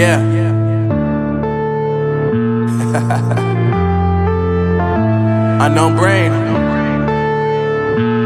Yeah. Unknown brain.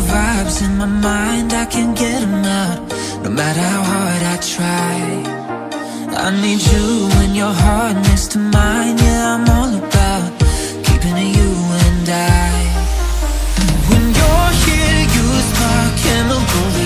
Vibes in my mind, I can't get them out, no matter how hard I try. I need you and your hardness to mine, yeah, I'm all about keeping it you and I. When you're here, you spark chemical